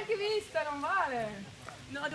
neanche vista, non vale. No,